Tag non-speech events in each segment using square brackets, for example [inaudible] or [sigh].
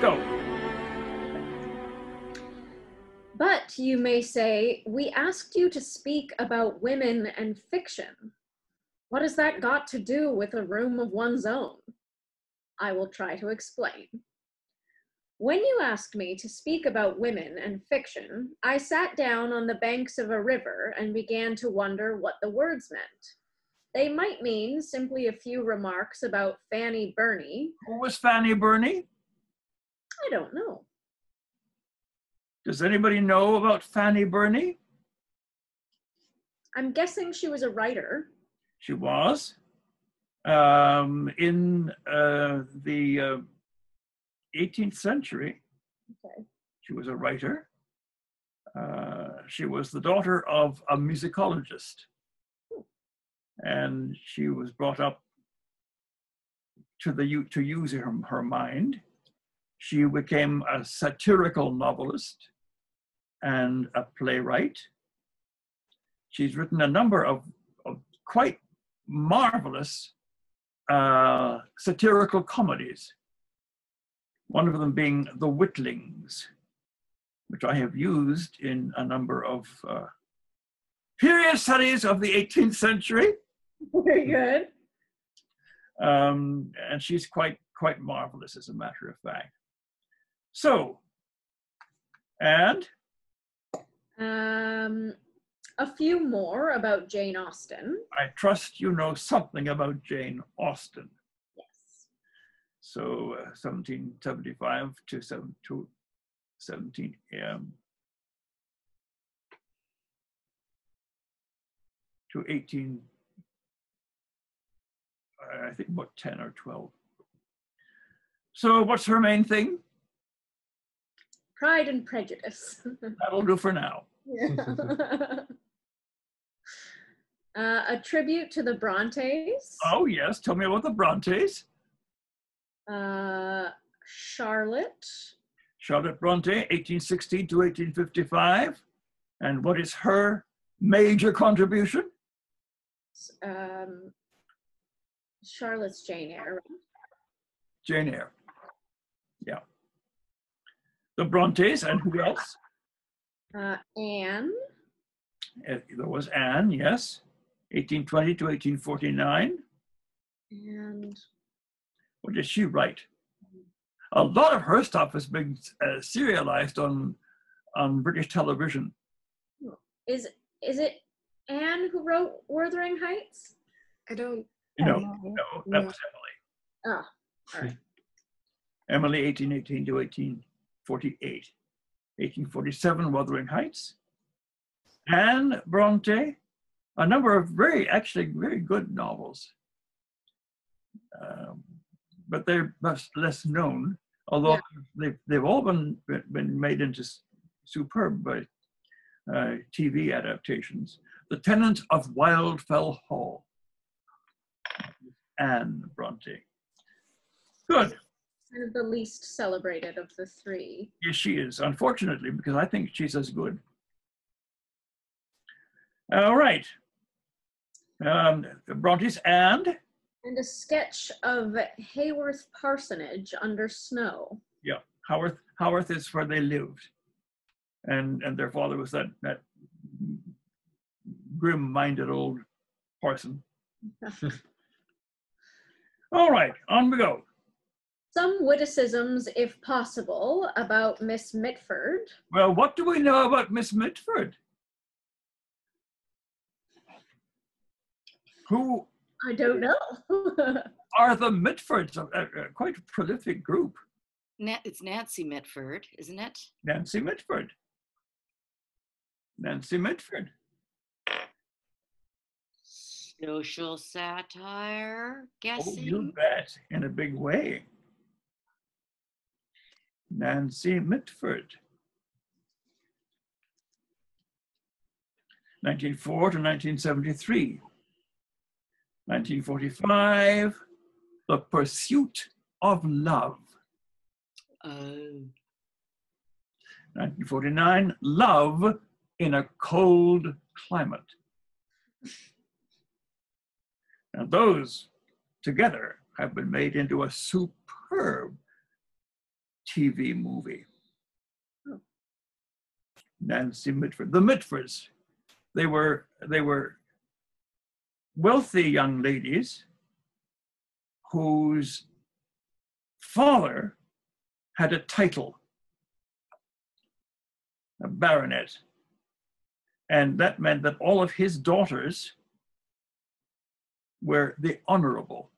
Let's go. But you may say, we asked you to speak about women and fiction. What has that got to do with a room of one's own? I will try to explain. When you asked me to speak about women and fiction, I sat down on the banks of a river and began to wonder what the words meant. They might mean simply a few remarks about Fanny Burney. Who was Fanny Burney? I don't know. Does anybody know about Fanny Burney? I'm guessing she was a writer. She was. Um, in uh, the uh, 18th century, Okay. she was a writer. Uh, she was the daughter of a musicologist. And she was brought up to, the, to use her, her mind. She became a satirical novelist and a playwright. She's written a number of, of quite marvelous uh, satirical comedies. One of them being The Witlings, which I have used in a number of uh, period studies of the 18th century. Very good. Um, and she's quite, quite marvelous, as a matter of fact. So, and Um, a few more about Jane Austen. I trust you know something about Jane Austen. Yes. So uh, 1775 to, seven, to 17 um, to 18, uh, I think about 10 or 12. So what's her main thing? Pride and Prejudice. [laughs] That'll do for now. [laughs] uh, a tribute to the Brontes. Oh yes, tell me about the Brontes. Uh, Charlotte. Charlotte Bronte, 1816 to 1855. And what is her major contribution? Um, Charlotte's Jane Eyre. Jane Eyre. Yeah. The Brontes, and who else? Uh, Anne. There was Anne, yes, 1820 to 1849. And What did she write? A lot of her stuff has been uh, serialized on on British television. is is it Anne who wrote Wuthering Heights? I don't. No, know. no, that No. was Emily. Oh, all right. Emily, 1818 to 1848. 1847, Wuthering Heights. Anne Bronte, a number of very, actually very good novels. Um, but they're much less known, although Yeah. they've, they've all been, been made into superb uh, uh, TV adaptations. The Tenant of Wildfell Hall. Anne Bronte. Good. Kind of the least celebrated of the three. Yes, she is, unfortunately, because I think she's as good. All right. Um, Brontes and, And a sketch of Haworth Parsonage under snow. yeah, Haworth, Haworth is where they lived. And, and their father was that, that grim-minded old parson. [laughs] All right, on we go. Some witticisms, if possible, about Miss Mitford. Well, what do we know about Miss Mitford? Who I don't know. [laughs] are the Mitfords? A, a- a quite prolific group. Na- it's Nancy Mitford, isn't it? Nancy Mitford. Nancy Mitford. Social satire, oh, guessing. Oh, guessing. you bet, in a big way. Nancy Mitford. 1904 to 1973. 1945, The Pursuit of Love. Oh, 1949, Love in a Cold Climate. And those together have been made into a superb TV movie. Oh. Nancy Mitford. The Mitfords. They were they were wealthy young ladies whose father had a title, a baronet. And that meant that all of his daughters were the honorable,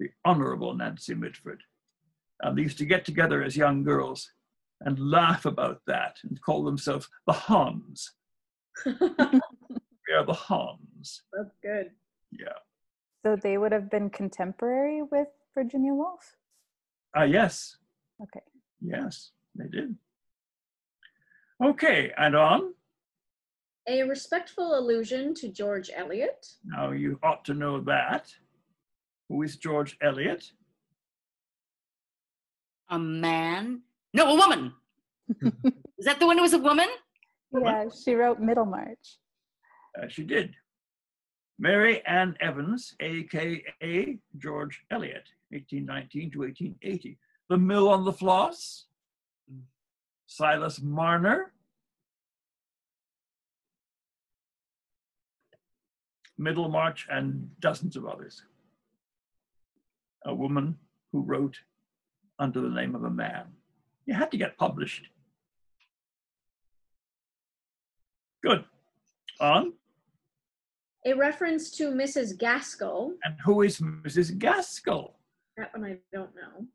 the honorable Nancy Mitford. And they used to get together as young girls and laugh about that and call themselves the Hons. [laughs] We are the Hons. That's good. Yeah. So they would have been contemporary with Virginia Woolf? Ah, yes. Okay. Yes, they did. Okay, and on. A respectful allusion to George Eliot. Now you ought to know that. Who is George Eliot? A man? No, a woman. [laughs] Is that the one who was a woman? Yeah, she wrote Middlemarch. Uh, she did. Mary Ann Evans, aka George Eliot, 1819 to 1880. The Mill on the Floss. Silas Marner. Middlemarch and dozens of others. A woman who wrote under the name of a man. You had to get published. Good. On. A reference to Mrs. Gaskell. And who is Mrs. Gaskell? That one I don't know.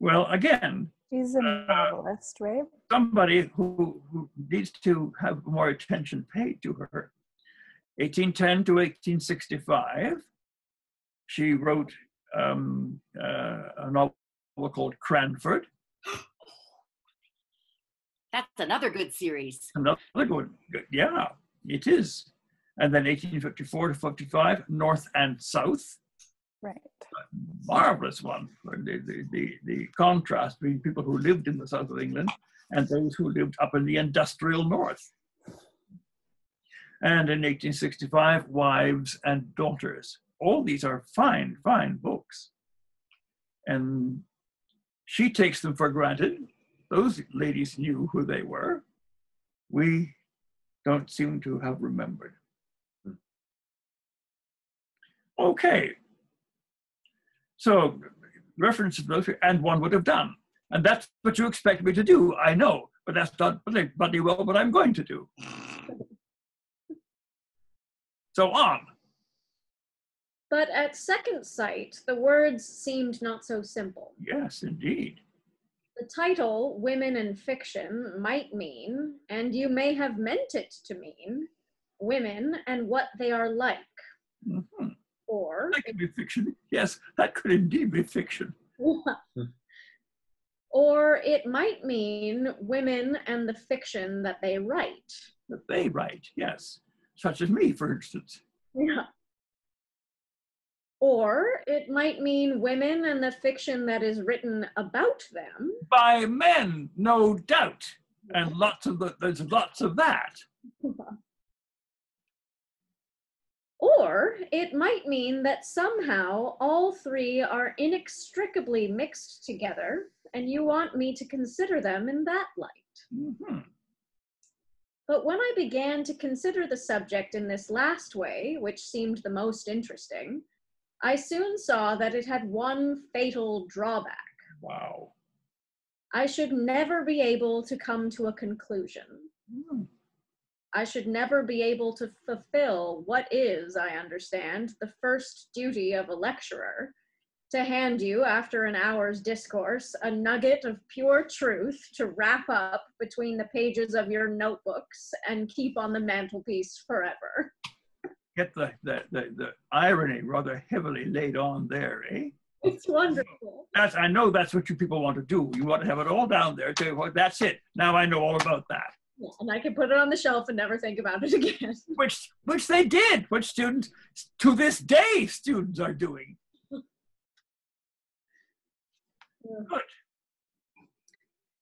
Well, again, She's a Uh, novelist, right? somebody who, who needs to have more attention paid to her. 1810 to 1865, she wrote um, uh, a novel called Cranford, [gasps] That's another good series. another good, good- yeah, it is. And then 1854 to 55, North and South, Right. marvelous one. The, the, the, the contrast between people who lived in the south of England and those who lived up in the industrial north. And in 1865, Wives and Daughters. All these are fine, fine books. And she takes them for granted. Those ladies knew who they were. We don't seem to have remembered. Hmm. Okay, so reference to those, and one would have done. And that's what you expect me to do, I know, but that's not bloody well what I'm going to do. [laughs] So on. But at second sight, the words seemed not so simple. Yes, indeed. The title, Women in Fiction, might mean, and you may have meant it to mean, women and what they are like. Mhm. Or, That could be fiction. Yes, that could indeed be fiction. [laughs] or it might mean women and the fiction that they write. That they write, yes. Such as me, for instance. Yeah. Or it might mean women and the fiction that is written about them. By men, no doubt. And lots of the, there's lots of that. [laughs] Or it might mean that somehow all three are inextricably mixed together and you want me to consider them in that light. Mhm. But when I began to consider the subject in this last way, which seemed the most interesting, I soon saw that it had one fatal drawback. Wow. I should never be able to come to a conclusion. Hmm. I should never be able to fulfill what is, I understand, the first duty of a lecturer to hand you, after an hour's discourse, a nugget of pure truth to wrap up between the pages of your notebooks and keep on the mantelpiece forever. Get the, the, the, the irony rather heavily laid on there, eh? It's wonderful. That's, I know that's what you people want to do. You want to have it all down there. Tell you what, that's it. Now I know all about that. Yeah, and I can put it on the shelf and never think about it [laughs] again. Which, which they did. Which students, to this day, students are doing. [laughs] Good.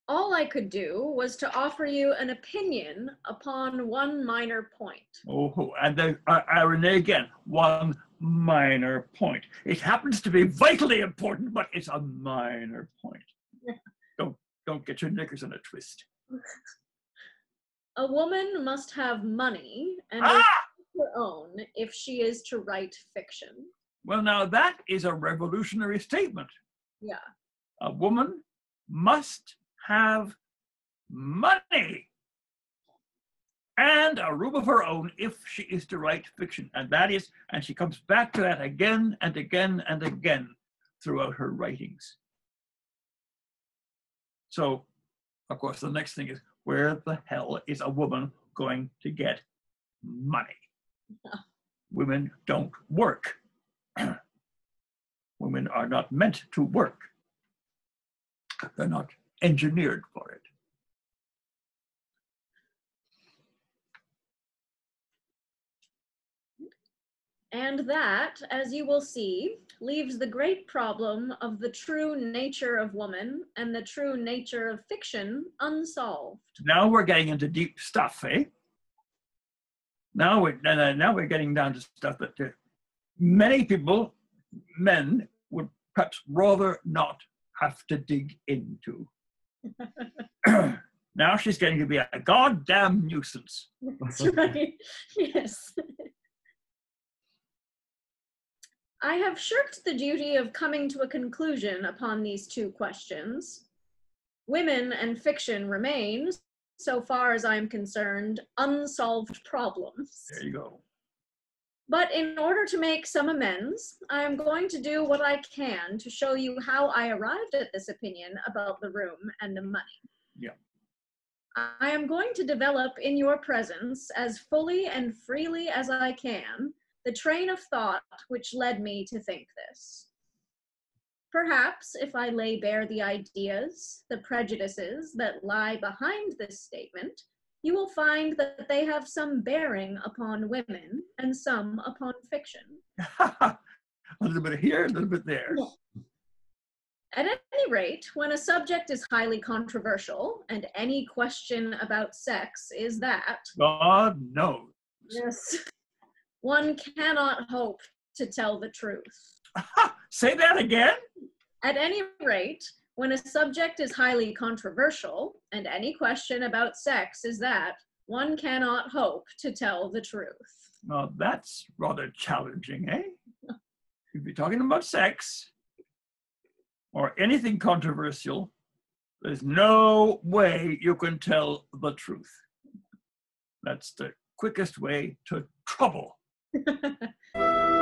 All I could do was to offer you an opinion upon one minor point. Oh, and the uh, irony again. One minor point. It happens to be vitally important, but it's a minor point. [laughs] don't don't get your knickers in a twist. A woman must have money and Ah! her own if she is to write fiction. Well, now that is a revolutionary statement. Yeah. A woman must have money and a room of her own if she is to write fiction. And that is, and she comes back to that again and again and again throughout her writings. So, of course, the next thing is where the hell is a woman going to get money? [laughs] Women don't work. [clears throat] Women are not meant to work. They're not engineered for it. And that, as you will see, leaves the great problem of the true nature of woman and the true nature of fiction unsolved. Now we're getting into deep stuff, eh? Now we're now we're getting down to stuff that uh, many people, men, would perhaps rather not have to dig into. [clears throat] now she's going to be a goddamn nuisance. That's right. [laughs] yes. I have shirked the duty of coming to a conclusion upon these two questions. Women and fiction remain, so far as I'm concerned, unsolved problems. There you go. But in order to make some amends, I am going to do what I can to show you how I arrived at this opinion about the room and the money. Yeah. I am going to develop in your presence as fully and freely as I can the train of thought which led me to think this. Perhaps if I lay bare the ideas, the prejudices that lie behind this statement, you will find that they have some bearing upon women and some upon fiction. [laughs] a little bit here, a little bit there. At any rate, when a subject is highly controversial, and any question about sex is that, God knows. yes, [laughs] one cannot hope to tell the truth. [laughs] Say that again. At any rate, when a subject is highly controversial, and any question about sex is that, one cannot hope to tell the truth. Well, that's rather challenging, eh? [laughs] If you're talking about sex or anything controversial, there's no way you can tell the truth. That's the quickest way to trouble. [laughs]